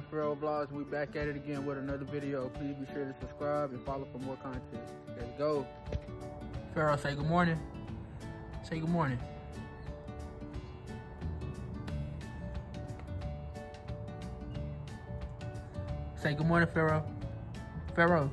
FERRO Vlogs. We back at it again with another video. Please be sure to subscribe and follow for more content. Let's go. Ferro, say good morning. Say good morning. Say good morning, Ferro. Ferro.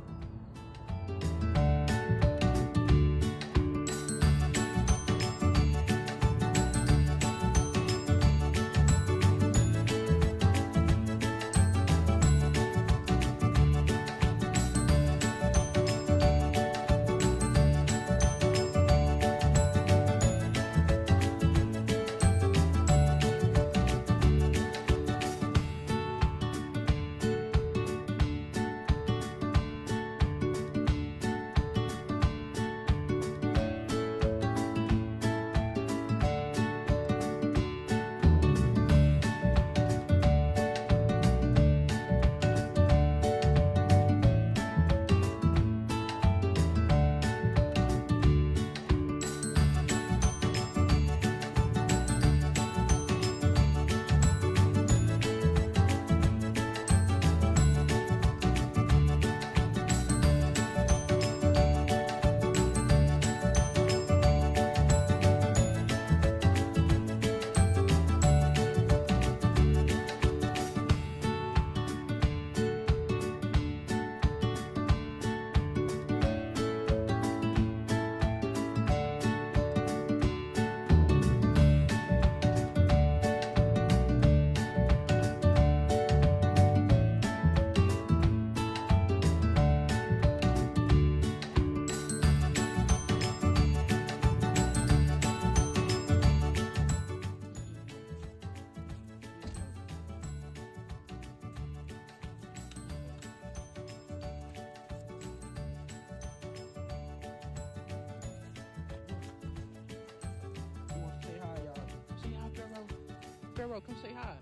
Come say hi.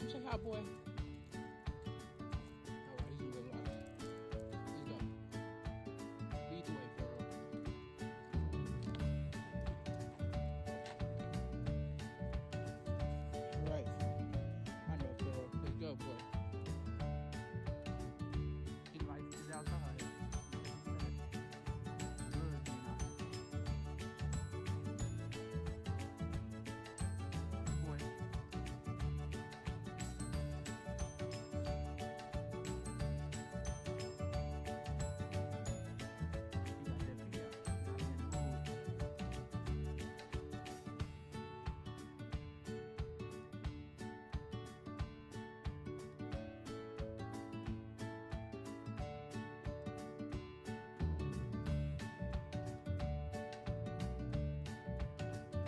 Come say hi, boy.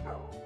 Oh.